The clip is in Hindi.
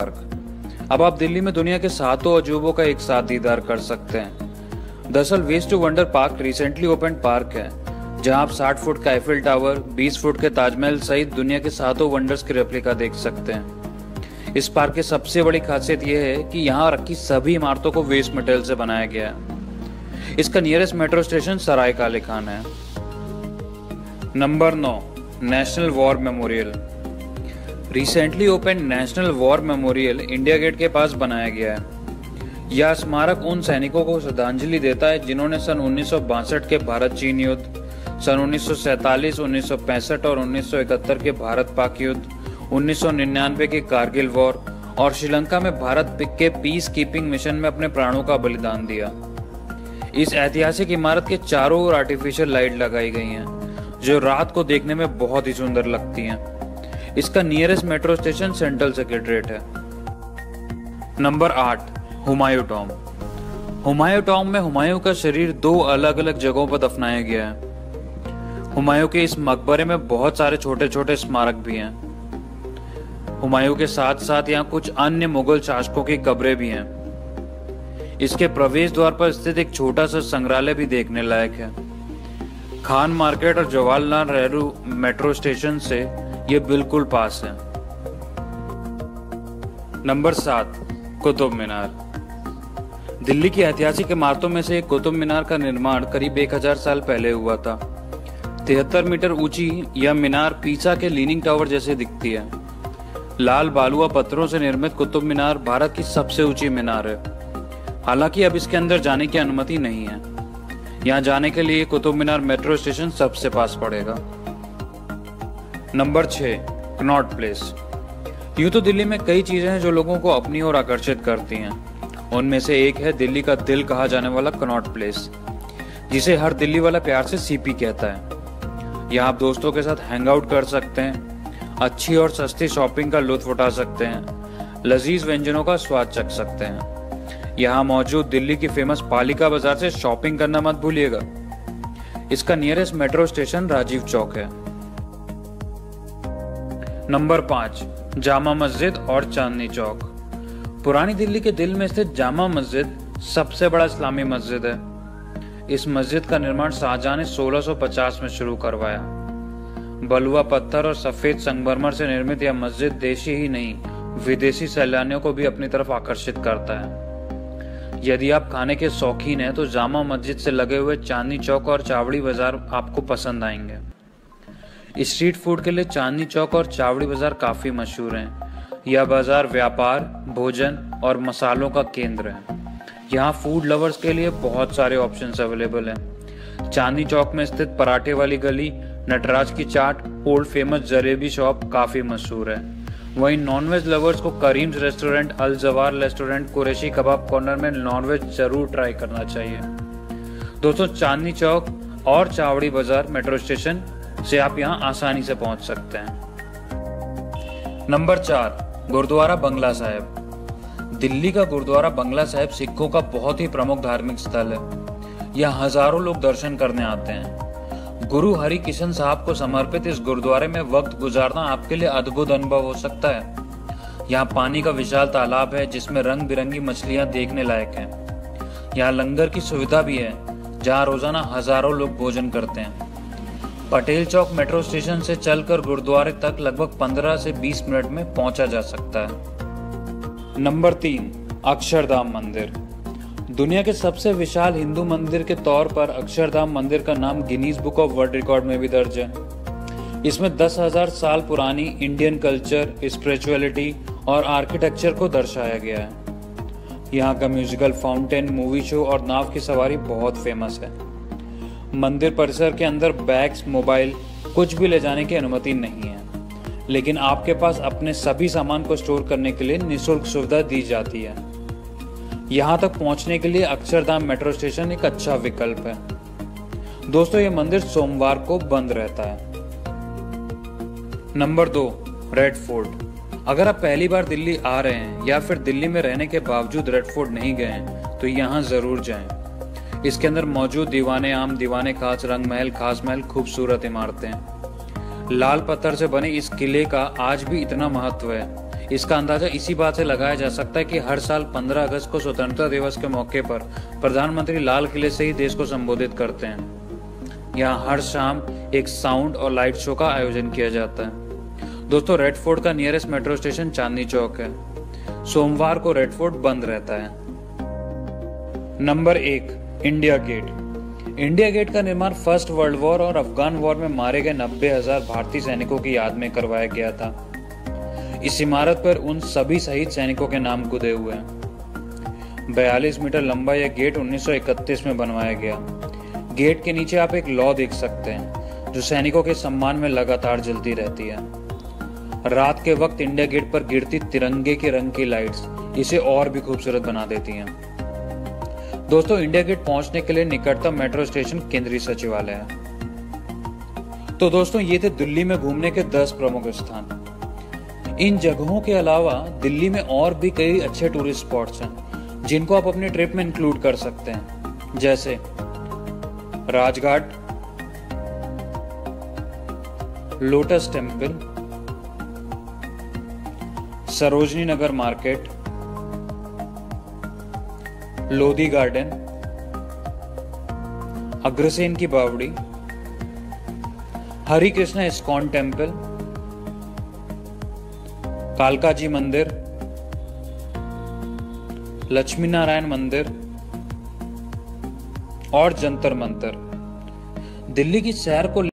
पार्क अब आप दिल्ली में दुनिया के सातों अजूबों का एक साथ दीदार कर सकते हैं। दरअसल waste to wonder park recently open park है, जहाँ आप 60 फुट का आईफिल टावर 20 फुट के ताजमहल सहित दुनिया के सातों वंडर्स की रेप्लिका देख सकते हैं। इस पार्क की सबसे बड़ी खासियत यह है कि यहाँ रखी सभी इमारतों को वेस्ट मटेरियल से बनाया गया है। इसका नियरेस्ट मेट्रो स्टेशन सराय काले खान है। नंबर नौ national war memorial recently open national war memorial India Gate के पास बनाया गया है। यह स्मारक उन सैनिकों को श्रद्धांजलि देता है जिन्होंने सन उन्नीस सौ बासठ के भारत चीन युद्ध सन 1947, 1965 और 1971 के भारत पाक युद्ध 1999 के कारगिल वॉर और श्रीलंका में भारत के पीस कीपिंग मिशन में अपने प्राणों का बलिदान दिया। इस ऐतिहासिक इमारत के चारों ओर आर्टिफिशियल लाइट लगाई गई हैं जो रात को देखने में बहुत ही सुंदर लगती हैं। इसका nearest metro station central secretariat है। नंबर आठ हुमायूं टॉम हुमायूं टॉम में हुमायूं का शरीर दो अलग अलग जगहों पर दफनाया गया है। हुमायूं के इस मकबरे में बहुत सारे छोटे छोटे स्मारक भी हैं। हुमायूं के साथ साथ यहाँ कुछ अन्य मुगल शासकों की कब्रें भी हैं। इसके प्रवेश द्वार पर स्थित एक छोटा सा संग्रहालय भी देखने लायक है। खान मार्केट और जवाहरलाल नेहरू मेट्रो स्टेशन से ये बिल्कुल पास है। नंबर सात, कुतुब मीनार। दिल्ली की ऐतिहासिक इमारतों में से एक कुतुब मीनार का निर्माण करीब 1000 साल पहले हुआ था। तिहत्तर मीटर ऊँची यह मीनार पीसा के लीनिंग टावर जैसे दिखती है। लाल बालुआ पत्थरों से निर्मित कुतुब मीनार भारत की सबसे ऊँची मीनार है। हालाँकि अब इसके अंदर जाने की अनुमति नहीं है। यहाँ जाने के लिए कुतुब मीनार मेट्रो स्टेशन सबसे पास पड़ेगा। नंबर छह कनॉट प्लेस यूँ तो दिल्ली में कई चीज़ें हैं जो लोगों को अपनी ओर आकर्षित करती हैं। उनमें से एक है दिल्ली का दिल कहा जाने वाला कनॉट प्लेस जिसे हर दिल्ली वाला प्यार से सीपी कहता है। यहाँ आप दोस्तों के साथ हैंग आउट कर सकते हैं, अच्छी और सस्ती शॉपिंग का लुत्फ उठा सकते हैं, लजीज व्यंजनों का स्वाद चख सकते हैं। यहाँ मौजूद दिल्ली की फ़ेमस पालिका बाज़ार से शॉपिंग करना मत भूलिएगा। इसका nearest metro station Rajiv Chowk है। नंबर पाँच, जामा मस्जिद और चांदनी चौक। पुरानी दिल्ली के दिल में स्थित जामा मस्जिद सबसे बड़ा इस्लामी मस्जिद है। इस मस्जिद का निर्माण शाहजहां ने 1650 में शुरू करवाया। बलुआ पत्थर और सफ़ेद संगमरमर से निर्मित यह मस्जिद देशी ही नहीं, विदेशी सैलानियों को भी अपनी तरफ़ आकर्षित करता है। यदि आप खाने के शौकीन हैं तो जामा मस्जिद से लगे हुए चांदनी चौक और चावड़ी बाज़ार आपको पसंद आएँगे। स्ट्रीट फ़ूड के लिए चांदनी चौक और चावड़ी बाज़ार काफ़ी मशहूर हैं। यह बाज़ार व्यापार, भोजन और मसालों का केंद्र है। यहाँ फ़ूड लवर्स के लिए बहुत सारे ऑप्शन अवेलेबल हैं। चांदनी चौक में स्थित पराठे वाली गली, नटराज की चाट ओल्ड फ़ेमस जलेबी शॉप काफ़ी मशहूर है। वहीं नॉनवेज लवर्स को Karim's restaurant Al Jawahar restaurant Qureshi kebab corner में नॉनवेज ज़रूर ट्राई करना चाहिए। दोस्तों, चांदनी चौक और चावड़ी बाज़ार मेट्रो स्टेशन से आप यहाँ आसानी से पहुँच सकते हैं। नंबर चार, गुरुद्वारा बंगला साहिब। दिल्ली का गुरुद्वारा बंगला साहिब सिखों का बहुत ही प्रमुख धार्मिक स्थल है। यहाँ हज़ारों लोग दर्शन करने आते हैं। गुरु हरि किशन साहब को समर्पित इस गुरुद्वारे में वक्त गुजारना आपके लिए अद्भुत अनुभव हो सकता है। यहाँ पानी का विशाल तालाब है, जिसमें रंग बिरंगी मछलियाँ देखने लायक हैं। यहाँ लंगर की सुविधा भी है, जहाँ रोज़ाना हज़ारों लोग भोजन करते हैं। पटेल चौक मेट्रो स्टेशन से चलकर गुरुद्वारे तक लगभग 15 से 20 मिनट में पहुँचा जा सकता है। नंबर तीन, अक्षरधाम मंदिर। दुनिया के सबसे विशाल हिंदू मंदिर के तौर पर अक्षरधाम मंदिर का नाम Guinness book of world record में भी दर्ज है। इसमें दस हज़ार साल पुरानी इंडियन कल्चर स्पिरिचुअलिटी और आर्किटेक्चर को दर्शाया गया है। यहाँ का म्यूजिकल फाउंटेन मूवी शो और नाव की सवारी बहुत फ़ेमस है। मंदिर परिसर के अंदर बैग्स, मोबाइल, कुछ भी ले जाने की अनुमति नहीं है। लेकिन आपके पास अपने सभी सामान को स्टोर करने के लिए निःशुल्क सुविधा दी जाती है। यहाँ तक पहुँचने के लिए अक्षरधाम मेट्रो स्टेशन एक अच्छा विकल्प है। दोस्तों, ये मंदिर सोमवार को बंद रहता है। नंबर दो, रेड फोर्ट। अगर आप पहली बार दिल्ली आ रहे हैं या फिर दिल्ली में रहने के बावजूद रेड फोर्ट नहीं गए हैं तो यहाँ ज़रूर जाएँ। इसके अंदर मौजूद दीवाने आम दीवाने, खास रंग महल खास महल, खूबसूरत इमारतें लाल पत्थर से बने इस किले का आज भी इतना महत्व है। इसका अंदाज़ा इसी बात से लगाया जा सकता है कि हर साल 15 अगस्त को स्वतंत्रता दिवस के मौके पर प्रधानमंत्री लाल किले से ही देश को संबोधित करते हैं। यहाँ हर शाम एक साउंड और लाइट शो का आयोजन किया जाता है। दोस्तों, रेड फोर्ट का nearest metro station Chandni Chowk है। सोमवार को रेड फोर्ट बंद रहता है। नंबर एक इंडिया गेट। इंडिया गेट का निर्माण फ़र्स्ट वर्ल्ड वॉर और अफगान वॉर में मारे गए नब्बे हज़ार भारतीय सैनिकों की याद में करवाया गया था। इस इमारत पर उन सभी शहीद सैनिकों के नाम कुदे हुए हैं। बयालीस मीटर लंबा यह गेट 1931 में बनवाया गया। गेट के नीचे आप एक लॉ देख सकते हैं, जो सैनिकों के सम्मान में लगातार जलती रहती है। रात के वक्त इंडिया गेट पर गिरती तिरंगे के रंग की लाइट्स इसे और भी खूबसूरत बना देती हैं। दोस्तों, इंडिया गेट पहुँचने के लिए निकटतम मेट्रो स्टेशन केंद्रीय सचिवालय है। तो दोस्तों, ये थे दिल्ली में घूमने के 10 प्रमुख स्थान। इन जगहों के अलावा दिल्ली में और भी कई अच्छे टूरिस्ट स्पॉट्स हैं, जिनको आप अपने ट्रिप में इंक्लूड कर सकते हैं। जैसे, Rajghat, Lotus Temple, Sarojini Nagar market Lodhi garden, Agrasen की बावड़ी हरि कृष्णा इस्कॉन टेंपल कालका जी मंदिर लक्ष्मी नारायण मंदिर और जंतर मंतर। दिल्ली की सैर को